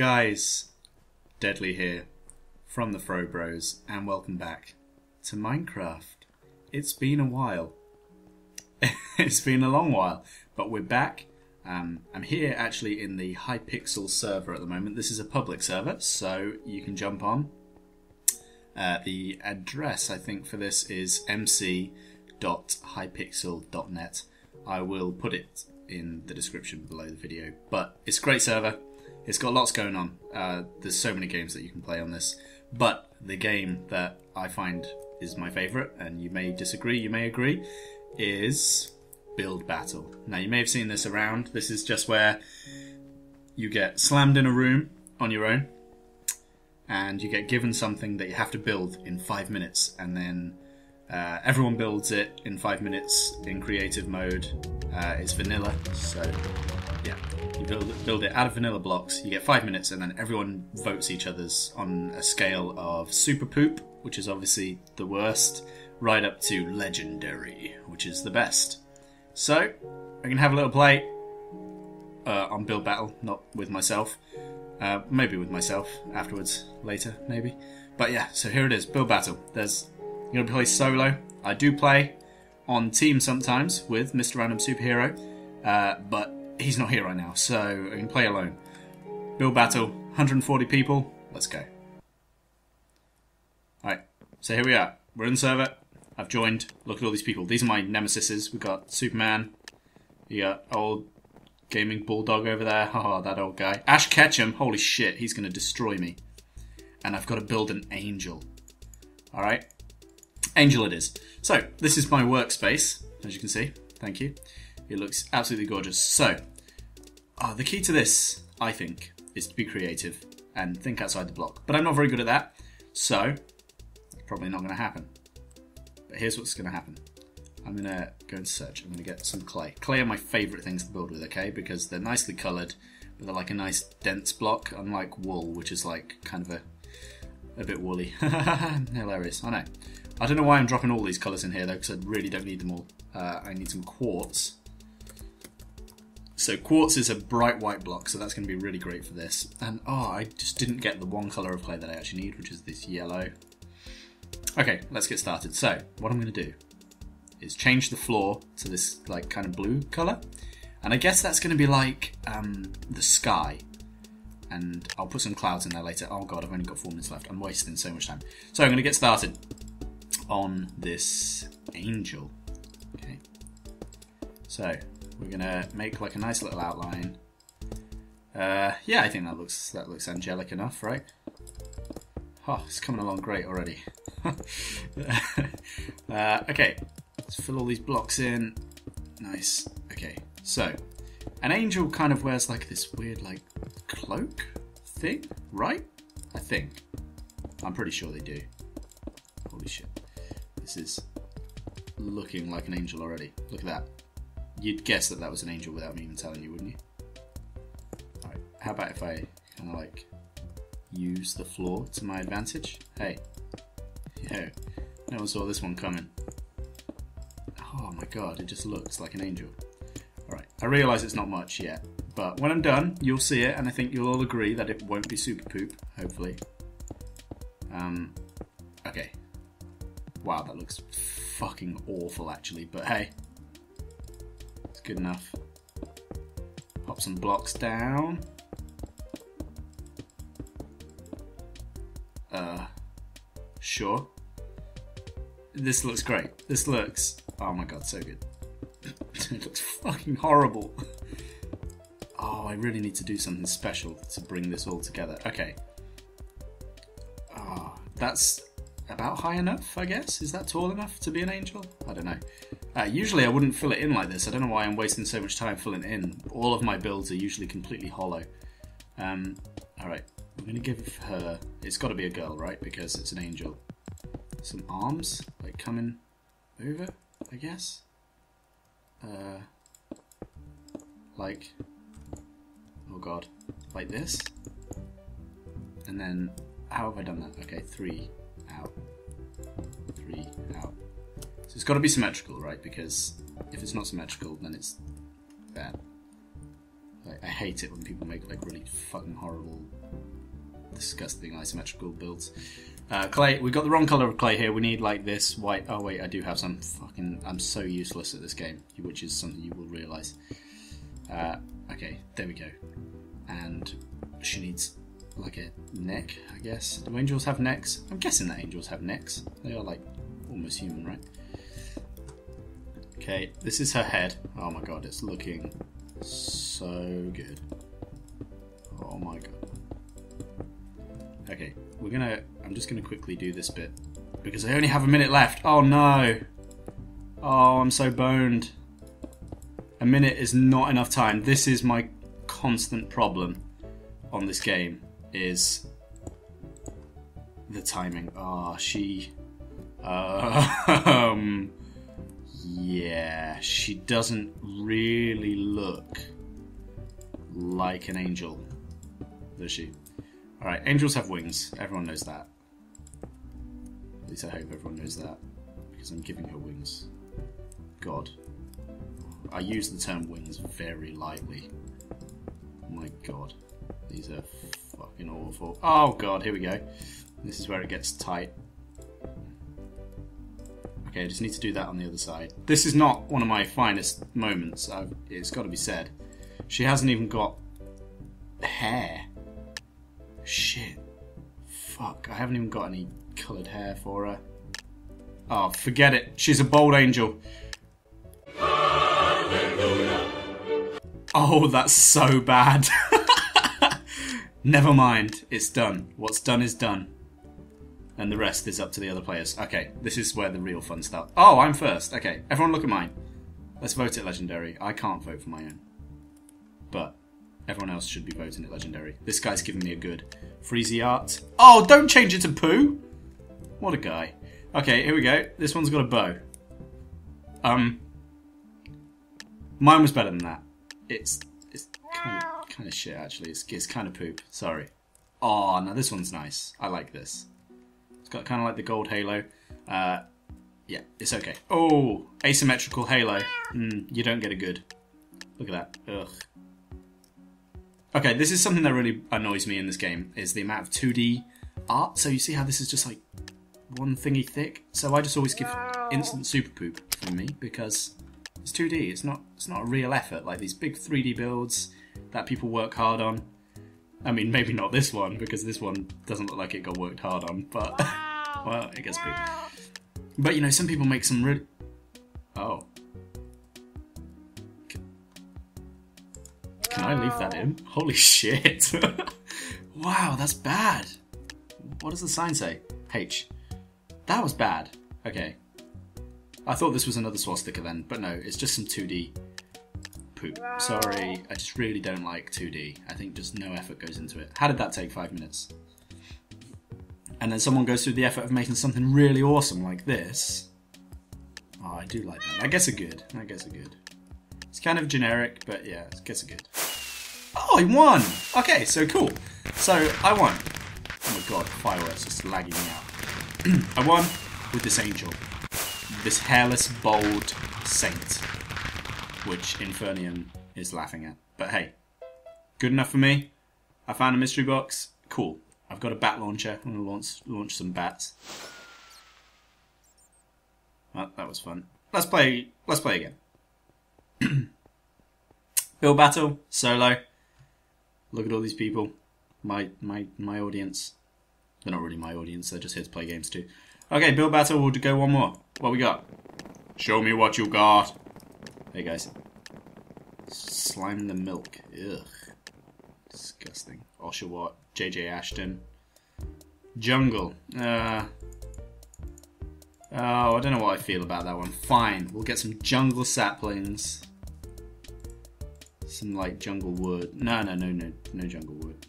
guys, Deadly here from the Fro Bros, and welcome back to Minecraft. It's been a while. it's been a long while, but we're back. Um, I'm here actually in the Hypixel server at the moment. This is a public server, so you can jump on. Uh, the address, I think, for this is mc.hypixel.net. I will put it in the description below the video. But it's a great server. It's got lots going on. Uh, there's so many games that you can play on this. But the game that I find is my favourite, and you may disagree, you may agree, is Build Battle. Now, you may have seen this around. This is just where you get slammed in a room on your own, and you get given something that you have to build in five minutes, and then uh, everyone builds it in five minutes in creative mode. Uh, it's vanilla, so yeah, you build, build it out of vanilla blocks. You get five minutes, and then everyone votes each other's on a scale of super poop, which is obviously the worst, right up to legendary, which is the best. So I'm going to have a little play uh, on build battle, not with myself. Uh, maybe with myself afterwards, later, maybe. But yeah, so here it is, build battle. There's you're gonna play solo. I do play on team sometimes with Mr. Random Superhero, uh, but he's not here right now, so I can play alone. Build battle, 140 people. Let's go. Alright, so here we are. We're in the server. I've joined. Look at all these people. These are my nemesises. We've got Superman. You got old gaming bulldog over there. Oh, that old guy. Ash Ketchum. Holy shit, he's going to destroy me. And I've got to build an angel. Alright. Angel it is. So, this is my workspace, as you can see. Thank you. It looks absolutely gorgeous. So, uh, the key to this, I think, is to be creative and think outside the block. But I'm not very good at that, so probably not going to happen. But here's what's going to happen. I'm going to go and search. I'm going to get some clay. Clay are my favourite things to build with, okay? Because they're nicely coloured, but they're like a nice dense block, unlike wool, which is like kind of a a bit woolly. Hilarious, I know. I don't know why I'm dropping all these colours in here though, because I really don't need them all. Uh, I need some quartz. So quartz is a bright white block, so that's going to be really great for this. And oh, I just didn't get the one colour of clay that I actually need, which is this yellow. Okay, let's get started. So what I'm going to do is change the floor to this like kind of blue colour. And I guess that's going to be like um, the sky. And I'll put some clouds in there later. Oh god, I've only got four minutes left. I'm wasting so much time. So I'm going to get started on this angel. Okay. So we're gonna make like a nice little outline. Uh, yeah, I think that looks that looks angelic enough, right? Oh, it's coming along great already. uh, okay, let's fill all these blocks in. Nice. Okay, so an angel kind of wears like this weird like cloak thing, right? I think. I'm pretty sure they do. Holy shit. This is looking like an angel already. Look at that. You'd guess that that was an angel without me even telling you, wouldn't you? Alright, how about if I kind of like use the floor to my advantage? Hey. Yo, no one saw this one coming. Oh my god, it just looks like an angel. Alright, I realise it's not much yet, but when I'm done, you'll see it, and I think you'll all agree that it won't be super poop, hopefully. Um, okay, Wow, that looks fucking awful actually, but hey, it's good enough. Pop some blocks down. Uh, sure. This looks great. This looks, oh my god, so good. it looks fucking horrible. Oh, I really need to do something special to bring this all together. Okay. Oh, that's about high enough, I guess. Is that tall enough to be an angel? I don't know. Uh, usually I wouldn't fill it in like this. I don't know why I'm wasting so much time filling it in. All of my builds are usually completely hollow. Um, Alright, I'm going to give her... It's got to be a girl, right? Because it's an angel. Some arms, like coming over, I guess. Uh, like... Oh god. Like this. And then... How have I done that? Okay, three So it's got to be symmetrical, right? Because if it's not symmetrical, then it's bad. Like, I hate it when people make like really fucking horrible, disgusting isometrical builds. Uh, clay, we've got the wrong color of clay here. We need like this white. Oh wait, I do have some. Fucking, I'm so useless at this game, which is something you will realize. Uh, okay, there we go. And she needs like a neck, I guess. Do angels have necks? I'm guessing that angels have necks. They are like almost human, right? Okay, this is her head. Oh my god, it's looking so good. Oh my god. Okay, we're gonna. I'm just gonna quickly do this bit because I only have a minute left. Oh no! Oh, I'm so boned. A minute is not enough time. This is my constant problem on this game is the timing. Ah, oh, she. Um, yeah, she doesn't really look like an angel, does she? Alright, angels have wings. Everyone knows that. At least I hope everyone knows that. Because I'm giving her wings. God. I use the term wings very lightly. My god. These are fucking awful. Oh god, here we go. This is where it gets tight. Okay, I just need to do that on the other side. This is not one of my finest moments, I've, it's got to be said. She hasn't even got hair. Shit. Fuck, I haven't even got any coloured hair for her. Oh, forget it. She's a bold angel. Hallelujah. Oh, that's so bad. Never mind. It's done. What's done is done and the rest is up to the other players. Okay, this is where the real fun starts. Oh, I'm first. Okay, everyone look at mine. Let's vote it legendary. I can't vote for my own. But everyone else should be voting it legendary. This guy's giving me a good. Freezy art. Oh, don't change it to poo! What a guy. Okay, here we go. This one's got a bow. Um, mine was better than that. It's it's kind of, kind of shit actually. It's, it's kind of poop. Sorry. Oh, now this one's nice. I like this got kind of like the gold halo. Uh, yeah, it's okay. Oh, asymmetrical halo. Mm, you don't get a good. Look at that. Ugh. Okay, this is something that really annoys me in this game, is the amount of 2D art. So you see how this is just like one thingy thick? So I just always give instant super poop from me because it's 2D. It's not it's not a real effort like these big 3D builds that people work hard on. I mean, maybe not this one because this one doesn't look like it got worked hard on, but well, it gets big. But you know, some people make some really. Oh. Can I leave that in? Holy shit! wow, that's bad. What does the sign say? H. That was bad. Okay. I thought this was another swastika then, but no, it's just some 2D poop. Sorry, I just really don't like 2D. I think just no effort goes into it. How did that take five minutes? And then someone goes through the effort of making something really awesome like this. Oh, I do like that. I guess a good. I guess a good. It's kind of generic, but yeah, I guess a good. Oh, I won! Okay, so cool. So, I won. Oh my god, fireworks just lagging me out. I won with this angel. This hairless, bold saint which Infernium is laughing at. But hey, good enough for me. I found a mystery box. Cool. I've got a bat launcher. I'm going to launch, launch some bats. Well, that was fun. Let's play. Let's play again. Build battle solo. Look at all these people. My my my audience. They're not really my audience. They're just here to play games too. Okay, build battle. We'll go one more. What we got? Show me what you got. Hey guys. Slime the milk. Ugh. Disgusting. Oshawott. JJ Ashton. Jungle. Uh. Oh, I don't know what I feel about that one. Fine. We'll get some jungle saplings. Some like jungle wood. No, no, no, no, no jungle wood.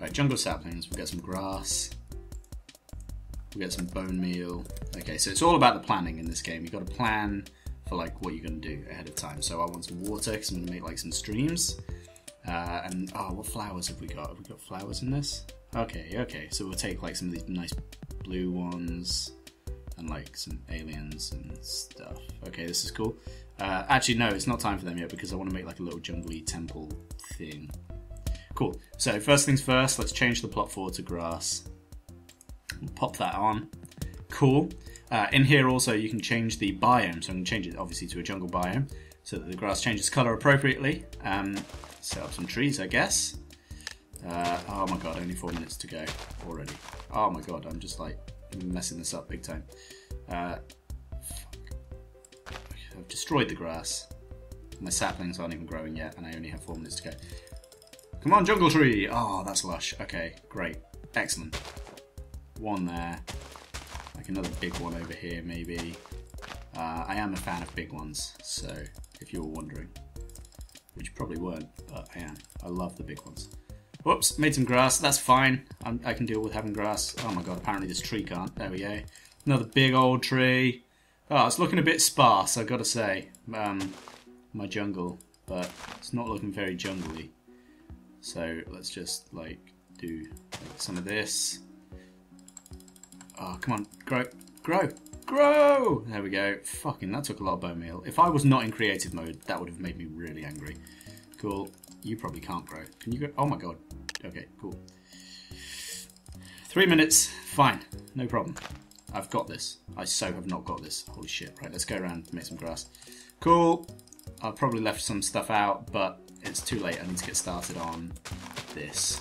Right, jungle saplings. We'll get some grass. We'll get some bone meal. Okay, so it's all about the planning in this game. You've got to plan for like what you're to do ahead of time. So I want some water because I'm to make like some streams. Uh, and oh, what flowers have we got? Have we got flowers in this? Okay, okay. So we'll take like some of these nice blue ones and like some alliums and stuff. Okay, this is cool. Uh, actually, no, it's not time for them yet because I want to make like a little jungly temple thing. Cool. So first things first, let's change the plot forward to grass. We'll pop that on. Cool. Uh, in here also you can change the biome, so I'm going to change it obviously to a jungle biome so that the grass changes colour appropriately. Um, set up some trees, I guess. Uh, oh my god, only four minutes to go already. Oh my god, I'm just like messing this up big time. Uh, I've destroyed the grass. My saplings aren't even growing yet, and I only have four minutes to go. Come on, jungle tree! Oh, that's lush. Okay, great. Excellent. One there. Like another big one over here, maybe. Uh, I am a fan of big ones, so if you were wondering. Which you probably weren't, but I am. I love the big ones. Whoops, made some grass. That's fine. I'm, i can deal with having grass. Oh my god, apparently this tree can't. There we go. Another big old tree. Oh, it's looking a bit sparse, I've got to say. Um, my jungle, but it's not looking very jungly. So let's just like do like, some of this. Oh, come on, grow, grow, grow! There we go. Fucking, that took a lot of bone meal. If I was not in creative mode, that would have made me really angry. Cool. You probably can't grow. Can you go? Oh my god. Okay, cool. Three minutes. Fine. No problem. I've got this. I so have not got this. Holy shit. Right, let's go around and make some grass. Cool. I've probably left some stuff out, but it's too late. I need to get started on this.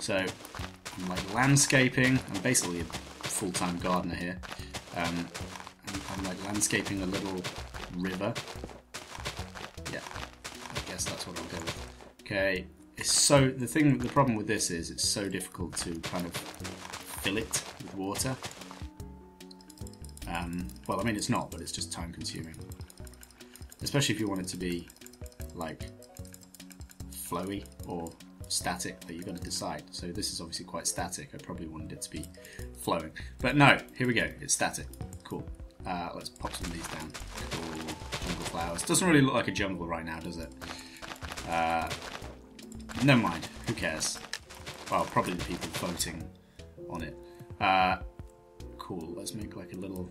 So, I'm like landscaping. I'm basically full-time gardener here. Um, I'm, I'm like landscaping a little river. Yeah, I guess that's what I'll go with. Okay, it's so the thing. The problem with this is it's so difficult to kind of fill it with water. Um, well, I mean it's not, but it's just time consuming. Especially if you want it to be like flowy or static that you're going to decide. So this is obviously quite static. I probably wanted it to be flowing. But no, here we go. It's static. Cool. Uh, let's pop some of these down. Cool. Jungle flowers. Doesn't really look like a jungle right now, does it? Uh, never mind. Who cares? Well, probably the people voting on it. Uh, cool. Let's make like a little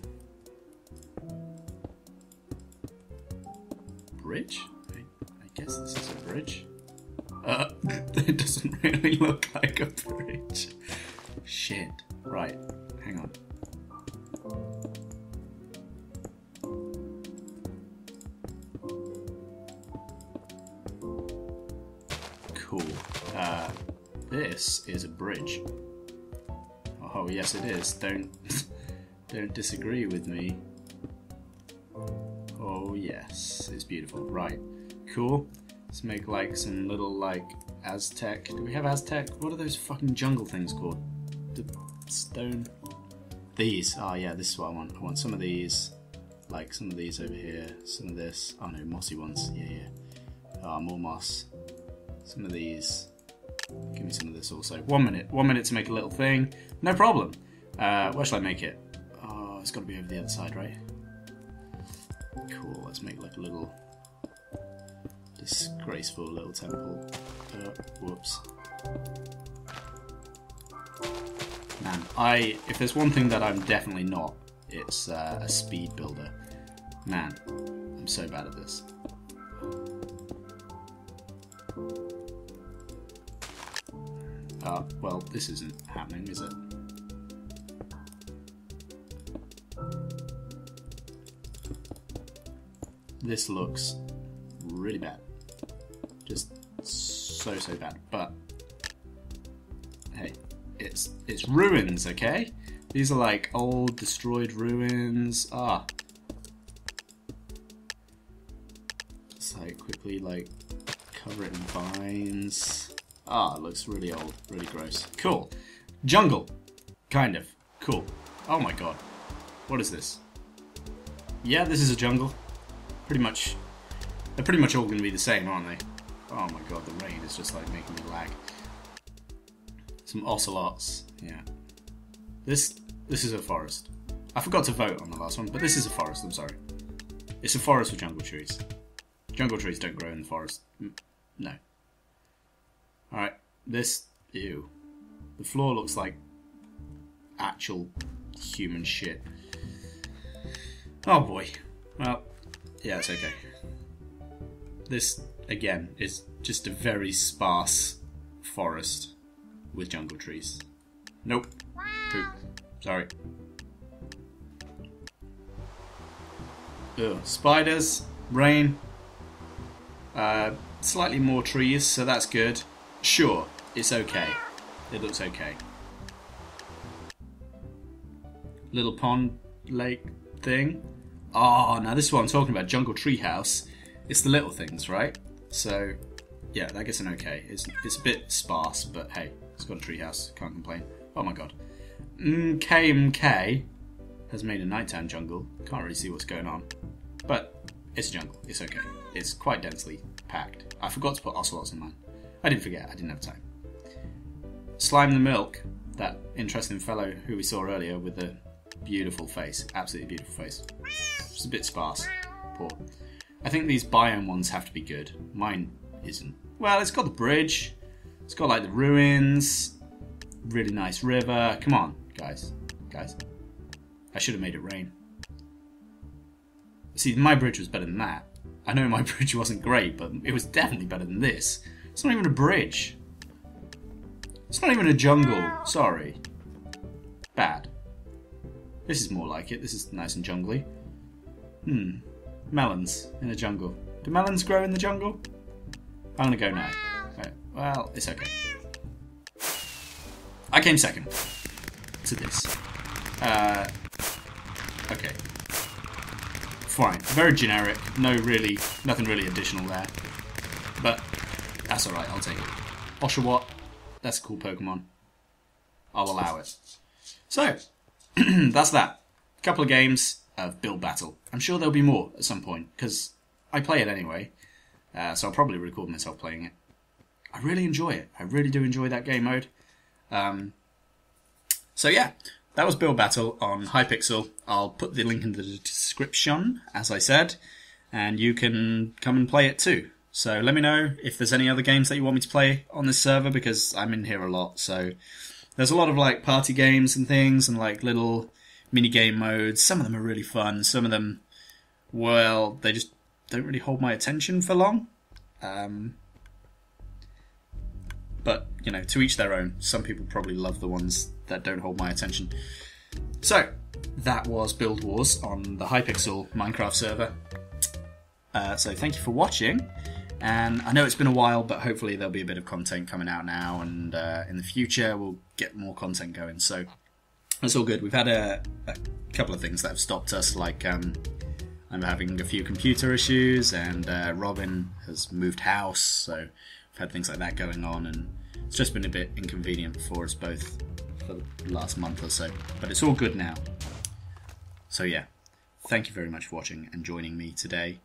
bridge. I, I guess this is a bridge. Uh, it doesn't really look like a bridge. Shit. Right. Hang on. Cool. Uh, this is a bridge. Oh yes, it is. Don't don't disagree with me. Oh yes, it's beautiful. Right. Cool. Let's make like some little like Aztec. Do we have Aztec? What are those fucking jungle things called? The stone. These. Oh yeah, this is what I want. I want some of these. Like some of these over here. Some of this. Oh no, mossy ones. Yeah, yeah. Ah, oh, more moss. Some of these. Give me some of this also. One minute. One minute to make a little thing. No problem. Uh, where shall I make it? Oh, it's got to be over the other side, right? Cool. Let's make like a little disgraceful little temple. Uh, whoops. Man, I if there's one thing that I'm definitely not, it's uh, a speed builder. Man, I'm so bad at this. Uh, well, this isn't happening, is it? This looks really bad just so so bad. But hey, it's it's ruins, okay? These are like old destroyed ruins. Ah. Just like quickly like cover it in vines. Ah, it looks really old, really gross. Cool. Jungle. Kind of. Cool. Oh my god. What is this? Yeah, this is a jungle. Pretty much. They're pretty much all going to be the same, aren't they? Oh my god, the rain is just like making me lag. Some ocelots, yeah. This this is a forest. I forgot to vote on the last one, but this is a forest, I'm sorry. It's a forest with jungle trees. Jungle trees don't grow in the forest. Mm, no. Alright, this, ew. The floor looks like actual human shit. Oh boy. Well, yeah, it's okay. This, again, it's just a very sparse forest with jungle trees. Nope. Poop. Sorry. Ugh. Spiders, rain, uh, slightly more trees, so that's good. Sure, it's okay. It looks okay. Little pond lake thing. Oh, now this is what I'm talking about. Jungle treehouse. It's the little things, right? So, yeah, that gets an okay. It's, it's a bit sparse, but hey, it's got a treehouse. Can't complain. Oh my god. KMK has made a nighttime jungle. Can't really see what's going on. But it's a jungle. It's okay. It's quite densely packed. I forgot to put ocelots in mine. I didn't forget. I didn't have time. Slime the Milk, that interesting fellow who we saw earlier with the beautiful face. Absolutely beautiful face. It's a bit sparse. Poor. I think these biome ones have to be good. Mine isn't. Well, it's got the bridge. It's got like the ruins. Really nice river. Come on, guys. Guys. I should have made it rain. See, my bridge was better than that. I know my bridge wasn't great, but it was definitely better than this. It's not even a bridge. It's not even a jungle. Sorry. Bad. This is more like it. This is nice and jungly. Hmm. Melons in the jungle. Do melons grow in the jungle? I'm gonna go now. Right. Well, it's okay. I came second to this. Uh, okay. Fine. Very generic. No really, nothing really additional there. But that's alright, I'll take it. Oshawott, that's a cool Pokemon. I'll allow it. So, that's that. A couple of games of Build Battle. I'm sure there'll be more at some point, because I play it anyway. Uh, so I'll probably record myself playing it. I really enjoy it. I really do enjoy that game mode. Um, so yeah, that was Build Battle on Hypixel. I'll put the link in the description, as I said, and you can come and play it too. So let me know if there's any other games that you want me to play on this server because I'm in here a lot. So there's a lot of like party games and things and like little mini game modes. Some of them are really fun. Some of them, well, they just don't really hold my attention for long. Um, but you know, to each their own. Some people probably love the ones that don't hold my attention. So that was Build Wars on the Hypixel Minecraft server. Uh, so thank you for watching. And I know it's been a while, but hopefully there'll be a bit of content coming out now, and uh, in the future we'll get more content going. So it's all good. We've had a, a couple of things that have stopped us, like um, I'm having a few computer issues, and uh, Robin has moved house, so we've had things like that going on, and it's just been a bit inconvenient for us both for the last month or so. But it's all good now. So yeah, thank you very much for watching and joining me today.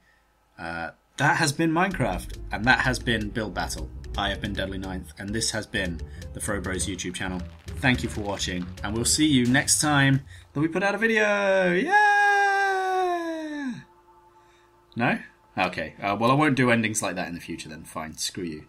Uh, that has been Minecraft, and that has been Build Battle. I have been Deadly Ninth, and this has been the Fro Bros YouTube channel. Thank you for watching, and we'll see you next time that we put out a video. Yeah! No? Okay. Uh, well, I won't do endings like that in the future then. Fine. Screw you.